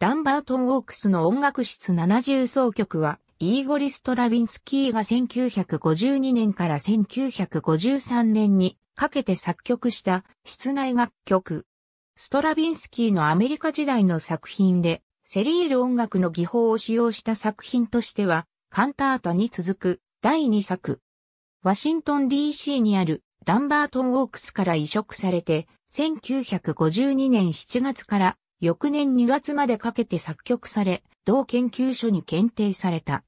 ダンバートン・ウォークスの音楽室70奏曲は、イーゴリ・ストラビンスキーが1952年から1953年にかけて作曲した室内楽曲。ストラビンスキーのアメリカ時代の作品で、セリール音楽の技法を使用した作品としては、カンタータに続く第2作。ワシントン DC にあるダンバートン・ウォークスから移植されて、1952年7月から翌年2月までかけて作曲され、同研究所に検定された。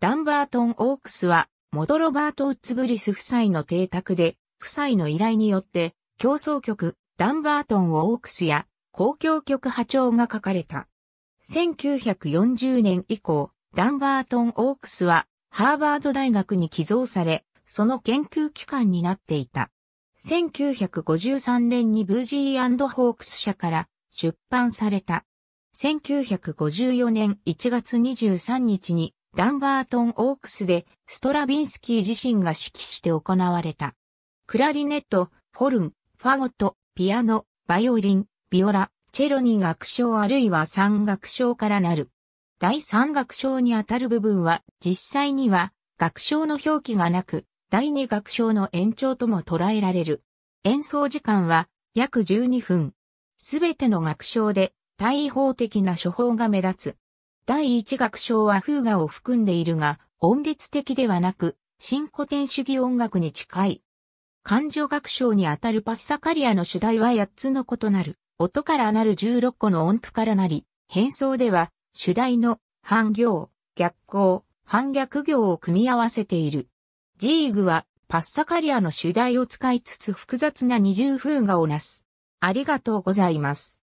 ダンバートン・オークスは、元ロバート・ウッツブリス夫妻の邸宅で、夫妻の依頼によって、競争曲、ダンバートン・オークスや、公共曲波長が書かれた。1940年以降、ダンバートン・オークスは、ハーバード大学に寄贈され、その研究機関になっていた。1953年にブージーホークス社から出版された。1954年1月23日にダンバートン・オークスでストラビンスキー自身が指揮して行われた。クラリネット、ホルン、ファゴット、ピアノ、バイオリン、ビオラ、チェロに楽章あるいは三楽章からなる。第三楽章にあたる部分は実際には楽章の表記がなく、第二楽章の延長とも捉えられる。演奏時間は約12分。すべての楽章で対法的な処方が目立つ。第一楽章は風雅を含んでいるが、音律的ではなく、新古典主義音楽に近い。感情楽章にあたるパッサカリアの主題は8つの異なる、音からなる16個の音符からなり、変奏では、主題の反行、逆行、反逆行を組み合わせている。ジーグは、パッサカリアの主題を使いつつ複雑な二重風雅をなす。ありがとうございます。